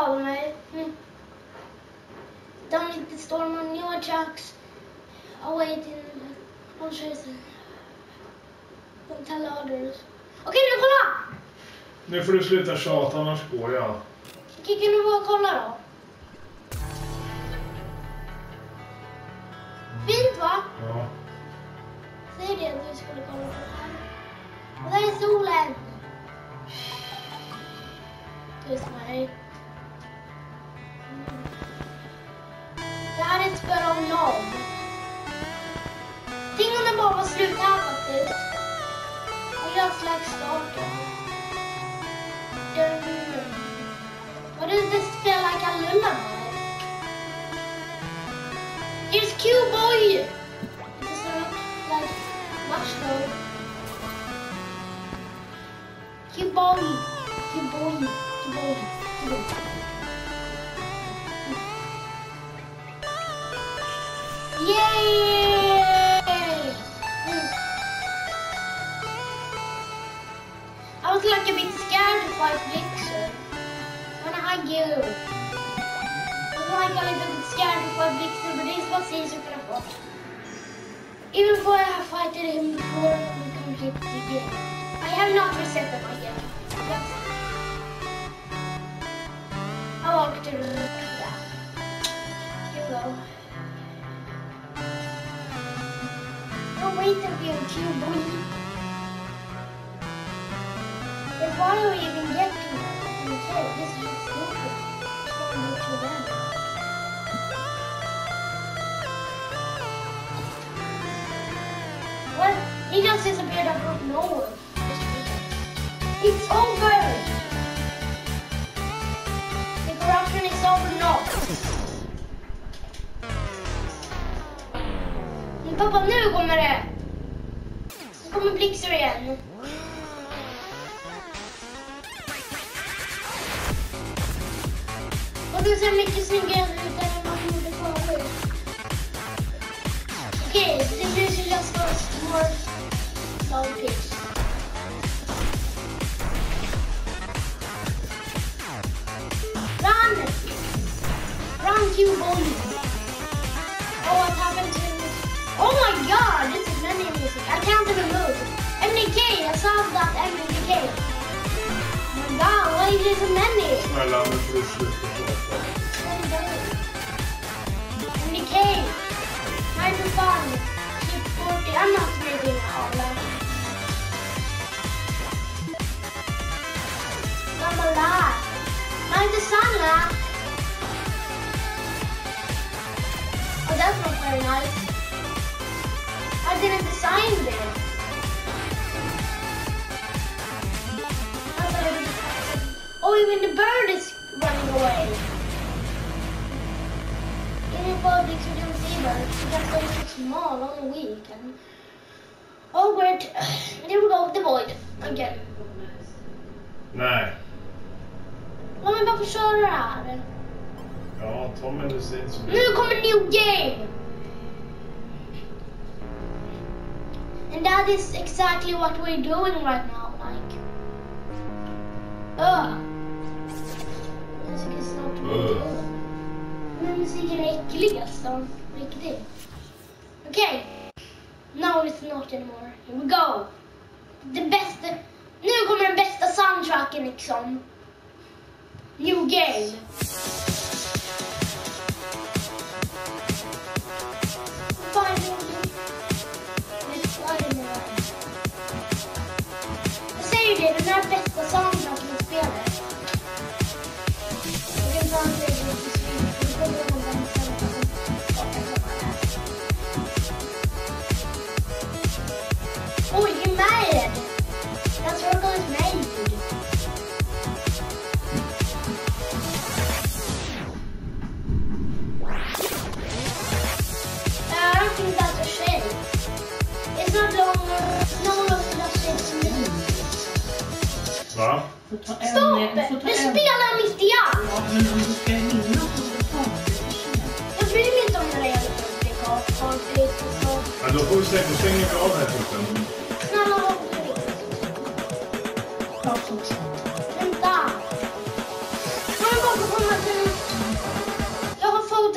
skada mig. Mm. Don't need the storm on your tracks. I'll wait in... I'll chase it. Don't tell others. Okej, nu kolla! Nu får du sluta tjata, annars går jag. Okej, kan du bara kolla då? Fint va? Ja. Säg det att du skulle kolla på det här. Och där är solen. Tyst med Det här är ett spöre om någon. Tänk om den bara var slut här faktiskt. Och jag slags starten. Den... Var inte spela Kallulla med? Here's Q-boy! It doesn't look like much though. Q-boy! Yay! I was like a bit scared to fight Vixen. When I hug you. I was like a little bit scared to fight Vixen, but this was easier than I thought. Even though I have fought him before we complete the game. I have not reset them yet. But I walked to yeah. Here we go. Wait cube boy. Then why do we even get to them? Okay, this is just stupid. Wanna go to them. Well, he just disappeared out of nowhere. It's over! Pappa, nu kommer det! Nu kommer Blixer igen. Och du ser mycket snyggare ut än vad gjorde förut. Okej, det blir så just us more slow pitch. Run! Run, Q boy! My god, this is many music. I can't even move. MDK, I saw that MDK. My god, why is so many? Snälla, nu får du sluta tjata. MDK, try to find Chip 40. I'm not reading all that. Like the sunlight. Oh, that's not very nice. Didn't design. It Oh, even the bird is running away. Even public you didn't see birds. That's why it's so small on the weekend. Oh, great. Here we go, the void again. Nej. Mig bara få köra det här. Ja, ta medicin så blir Nu kommer new game! And that is exactly what we're doing right now, like. Ugh. Musik är snart Ugh. Men musiken är äcklig alltså. Riktigt. Okej. No it's not anymore. Here we go. Det bästa. Nu kommer den bästa soundtracken liksom. New game. una Va? Stopp! Du spelar mitt i allt! Ja, Jag bryr mig inte om när det gäller folkbibliotek då får vi se. Då stänger vi av här porten. Snälla, håll dig. Vänta! Jag har fått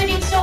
happening so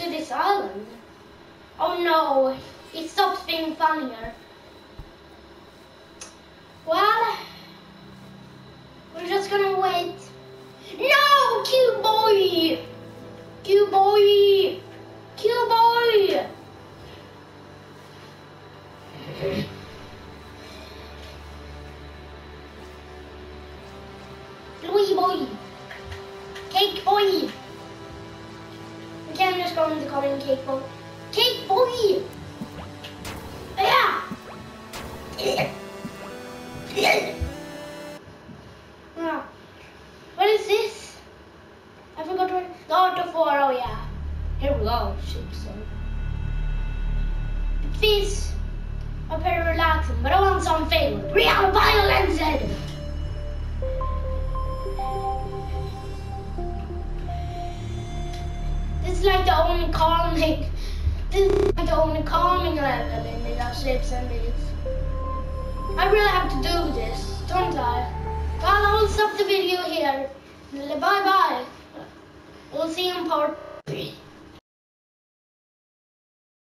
to this island. Oh no, it stops being funnier. Well, we're just gonna wait. No, cute boy! Cute boy! Him Cake boy. Cake boy! Yeah! Yeah. What is this? I forgot what. Go to four. Oh yeah. Here we go. Ship so. It feels a very relaxing, but I want some feel. Real violence. it. Is like the only calming. This is like the only calming level in the Shapes and Beats. I really have to do this, don't I? Well, I will stop the video here. Bye bye. We'll see you in part three.